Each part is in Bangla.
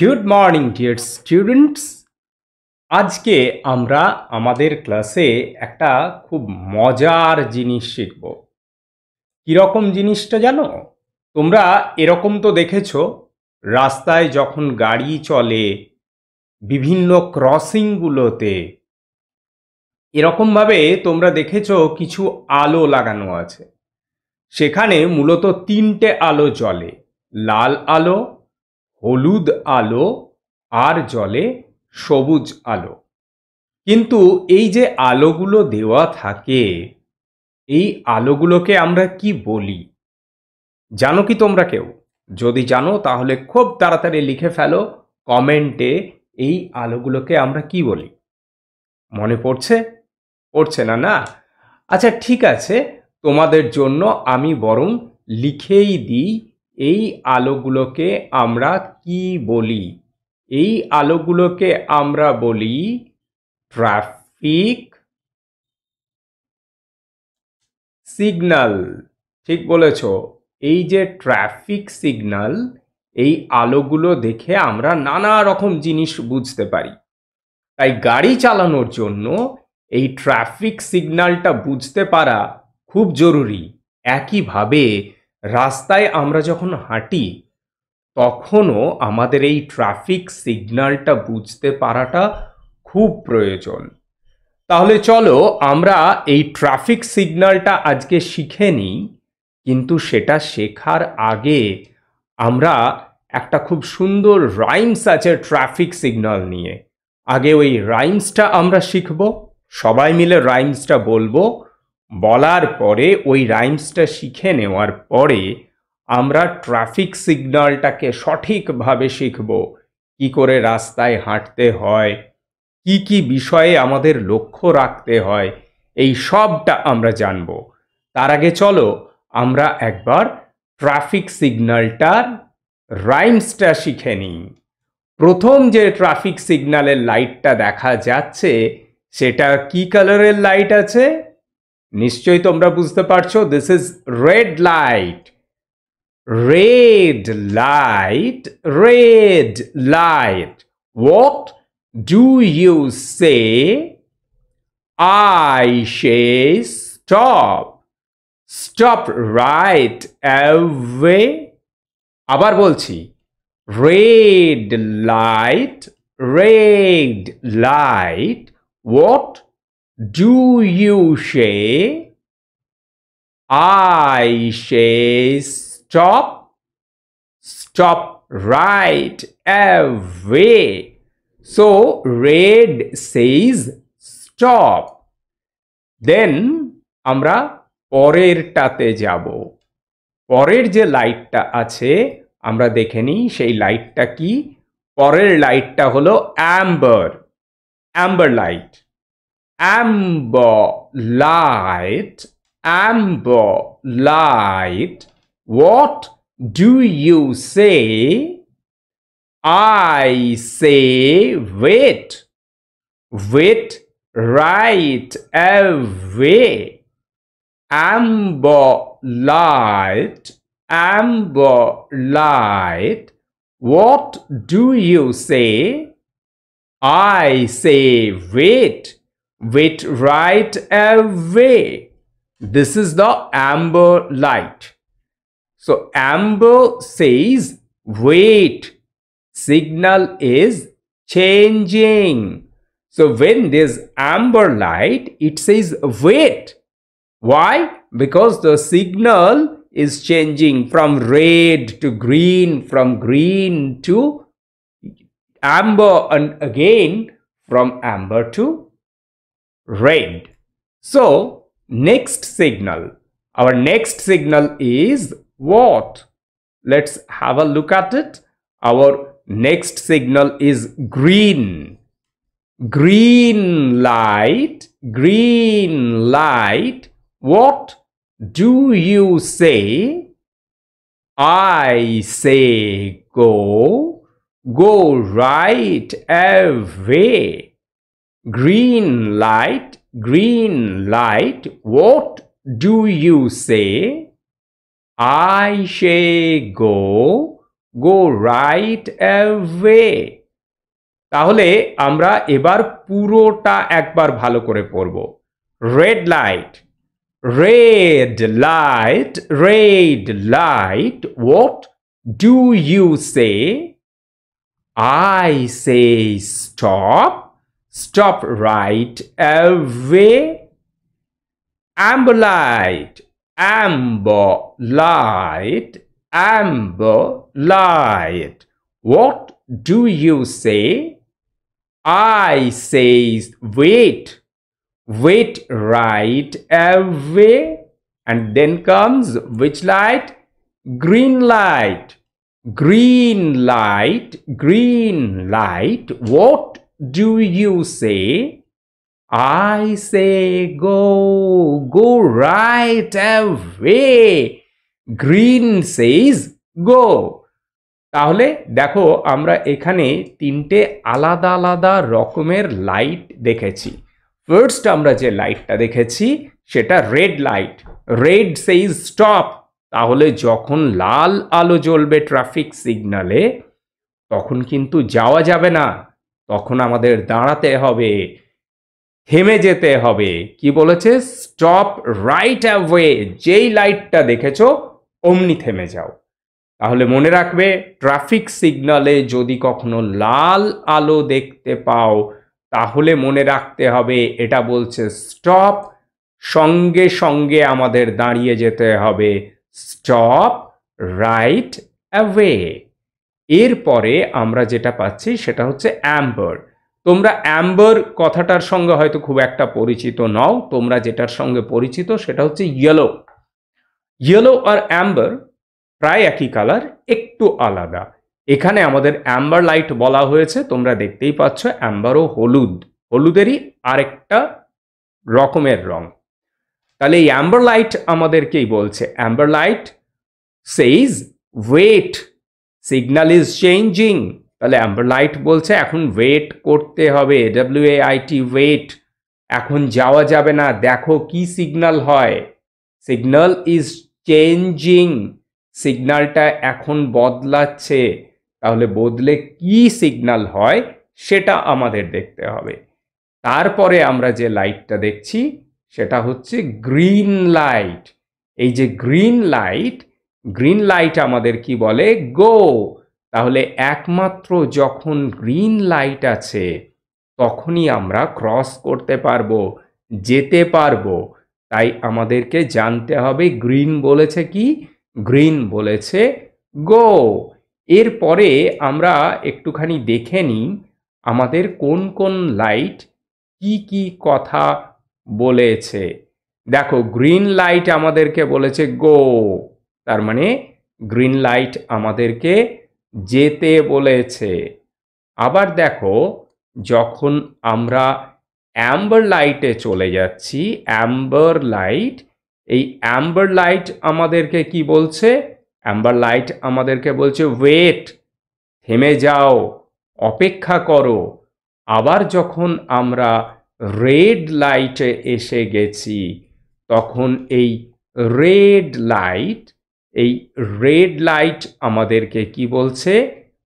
গুড মর্নিং ডিয়ার স্টুডেন্টস আজকে আমরা আমাদের ক্লাসে একটা খুব মজার জিনিস শিখব। কীরকম জিনিসটা জানো? তোমরা এরকম তো দেখেছ, রাস্তায় যখন গাড়ি চলে, বিভিন্ন ক্রসিংগুলোতে, এরকমভাবে তোমরা দেখেছ কিছু আলো লাগানো আছে। সেখানে মূলত তিনটে আলো জ্বলে, লাল আলো হলুদ আলো আর জলে সবুজ আলো। কিন্তু এই যে আলোগুলো দেওয়া থাকে, এই আলোগুলোকে আমরা কি বলি? জানো কি তোমরা কেউ? যদি জানো, তাহলে খুব তাড়াতাড়ি লিখে ফেলো, কমেন্টে এই আলোগুলোকে আমরা কি বলি? মনে পড়ছে? পড়ছে না না? আচ্ছা ঠিক আছে, তোমাদের জন্য আমি বরং লিখেই দিই এই আলোগুলোকে আমরা কি বলি? এই আলোগুলোকে আমরা বলি ট্রাফিক সিগনাল। ঠিক বলেছ? এই যে ট্রাফিক সিগনাল, এই আলোগুলো দেখে আমরা নানা রকম জিনিস বুঝতে পারি। তাই গাড়ি চালানোর জন্য এই ট্রাফিক সিগনালটা বুঝতে পারা খুব জরুরি। একইভাবে রাস্তায় আমরা যখন হাঁটি, তখনও আমাদের এই ট্রাফিক সিগন্যালটা বুঝতে পারাটা খুব প্রয়োজন। তাহলে চলো আমরা এই ট্রাফিক সিগন্যালটা আজকে শিখে নিই, কিন্তু সেটা শেখার আগে আমরা একটা খুব সুন্দর রাইমস আছে ট্রাফিক সিগন্যাল নিয়ে। আগে ওই রাইমসটা আমরা শিখব, সবাই মিলে রাইমসটা বলব বলার পরে ওই রাইমসটা শিখে নেওয়ার পরে আমরা ট্রাফিক সিগন্যালটাকে সঠিকভাবে শিখব। কি করে রাস্তায় হাঁটতে হয়, কি কি বিষয়ে আমাদের লক্ষ্য রাখতে হয়, এই সবটা আমরা জানব। তার আগে চলো আমরা একবার ট্রাফিক সিগন্যালটার রাইমসটা শিখে নিই। প্রথম যে ট্রাফিক সিগন্যালের লাইটটা দেখা যাচ্ছে, সেটা কি কালারের লাইট আছে? নিশ্চয়ই তোমরা বুঝতে পারছ this is red light red light red light what do you say I say stop stop right away আবার বলছি red light red light what Do you say? I say stop. Stop right away. So, red says stop. Then, আমরা পরেরটাতে যাব পরের যে লাইটটা আছে, আমরা দেখে নিই সেই লাইটটা কি পরের লাইটটা হলো amber amber light amber light, amber light. What do you say? I say wait, wait right away. Amber light, amber light. What do you say? I say wait wait right away. This is the amber light. So amber says wait. Signal is changing. So when there's amber light, it says wait. Why? Because the signal is changing from red to green, from green to amber, and again from amber to red. So, next signal. Our next signal is what? Let's have a look at it. Our next signal is green. Green light, green light. What do you say? I say go, go right away green light, green light, what do you say? I say go, go right away তাহলে আমরা এবার পুরোটা একবার ভালো করে পড়ব। Red light red light red light what do you say I say stop, stop right away. Amber light, amber light, amber light. What do you say? I say wait, wait right away. And then comes which light? Green light green light, green light, what do you say? I say go, go right away. Green says go. তাহলে দেখো আমরা এখানে তিনটে আলাদা আলাদা রকমের লাইট দেখেছি ফার্স্ট আমরা যে লাইটটা দেখেছি সেটা red light red says stop তাহলে যখন লাল আলো জ্বলবে ট্রাফিক সিগনালে তখন কিন্তু যাওয়া যাবে না তখন আমাদের দাঁড়াতে হবে, থেমে যেতে হবে। কি বলেছে? স্টপ রাইট অ্যাওয়ে যেই লাইটটা দেখেছ, অমনি থেমে যাও। তাহলে মনে রাখবে ট্রাফিক সিগনালে যদি কখনো লাল আলো দেখতে পাও, তাহলে মনে রাখতে হবে, এটা বলছে স্টপ সঙ্গে সঙ্গে আমাদের দাঁড়িয়ে যেতে হবে। স্টপ রাইট অ্যাওয়ে এরপরে আমরা যেটা পাচ্ছি সেটা হচ্ছে অ্যাম্বার। তোমরা অ্যাম্বার কথাটার সঙ্গে হয়তো খুব একটা পরিচিত নও, তোমরা যেটার সঙ্গে পরিচিত সেটা হচ্ছে ইয়েলো ইয়েলো আর অ্যাম্বার প্রায় একই কালার একটু আলাদা। এখানে আমাদের অ্যাম্বার লাইট বলা হয়েছে, তোমরা দেখতেই পাচ্ছ অ্যাম্বার ও হলুদ। হলুদেরই আরেকটা রকমের রং। তাহলে এই অ্যাম্বার লাইট আমাদেরকেই বলছে। Amber light says wait signal is changing তাহলে অ্যাম্বার লাইট বলছে, এখন ওয়েট করতে হবে। ডাব্লিউ এ আইটি ওয়েট এখন যাওয়া যাবে না। দেখো কি সিগনাল হয়। সিগনাল ইজ চেঞ্জিং সিগনালটা এখন বদলাচ্ছে। তাহলে বদলে কি সিগনাল হয়, সেটা আমাদের দেখতে হবে। তারপরে আমরা যে লাইটটা দেখছি, সেটা হচ্ছে গ্রিন লাইট এই যে গ্রিন লাইট গ্রিন লাইট আমাদের কি বলে? গো তাহলে একমাত্র যখন গ্রিন লাইট আছে, তখনই আমরা ক্রস করতে পারব, যেতে পারব। তাই আমাদেরকে জানতে হবে গ্রিন বলেছে কি? গ্রিন বলেছে গো এরপরে আমরা একটুখানি দেখে নিই, আমাদের কোন কোন লাইট কি কি কথা বলেছে। দেখো গ্রিন লাইট আমাদেরকে বলেছে গো তার মানে গ্রিন লাইট আমাদেরকে যেতে বলেছে। আবার দেখো, যখন আমরা অ্যাম্বার লাইটে চলে যাচ্ছি, অ্যাম্বার লাইট, এই অ্যাম্বার লাইট আমাদেরকে কি বলছে? অ্যাম্বার লাইট আমাদেরকে বলছে, ওয়েট, থেমে যাও, অপেক্ষা করো। আবার যখন আমরা রেড লাইটে এসে গেছি, তখন এই রেড লাইট এই রেড লাইট আমাদেরকে কি বলছে?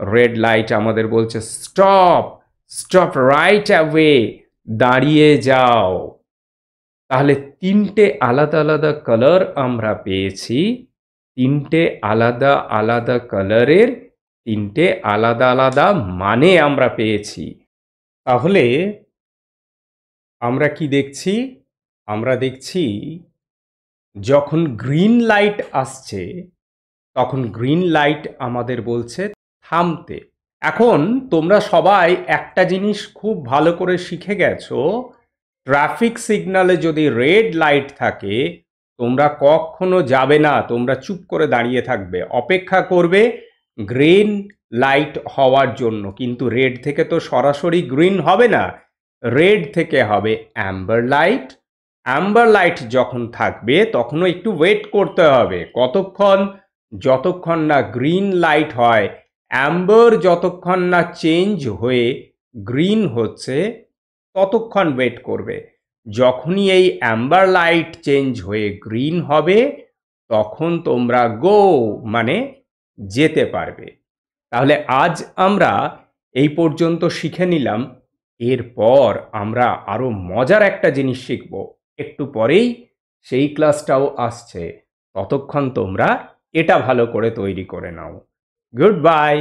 রেড লাইট আমাদের বলছে স্টপ স্টপ রাইট অ্যাওয়ে দাঁড়িয়ে যাও! তাহলে তিনটে আলাদা আলাদা কালার আমরা পেয়েছি। তিনটে আলাদা আলাদা কালারের তিনটে আলাদা আলাদা মানে আমরা পেয়েছি। তাহলে আমরা কি দেখছি? আমরা দেখছি যখন গ্রিন লাইট আসছে, তখন গ্রিন লাইট আমাদের বলছে থামতে। এখন তোমরা সবাই একটা জিনিস খুব ভালো করে শিখে গেছো ট্রাফিক সিগনালে যদি রেড লাইট থাকে, তোমরা কখনো যাবে না, তোমরা চুপ করে দাঁড়িয়ে থাকবে। অপেক্ষা করবে গ্রিন লাইট হওয়ার জন্য। কিন্তু রেড থেকে তো সরাসরি গ্রিন হবে না রেড থেকে হবে অ্যাম্বার লাইট অ্যাম্বার লাইট যখন থাকবে, তখনও একটু ওয়েট করতে হবে। কতক্ষণ? যতক্ষণ না গ্রিন লাইট হয় অ্যাম্বার যতক্ষণ না চেঞ্জ হয়ে গ্রিন হচ্ছে, ততক্ষণ ওয়েট করবে। যখনই এই অ্যাম্বার লাইট চেঞ্জ হয়ে গ্রিন হবে, তখন তোমরা গো মানে যেতে পারবে। তাহলে আজ আমরা এই পর্যন্ত শিখে নিলাম। এরপর আমরা আরও মজার একটা জিনিস শিখব। একটু পরেই সেই ক্লাসটাও আসছে। ততক্ষণ তোমরা এটা ভালো করে তৈরি করে নাও। Good bye!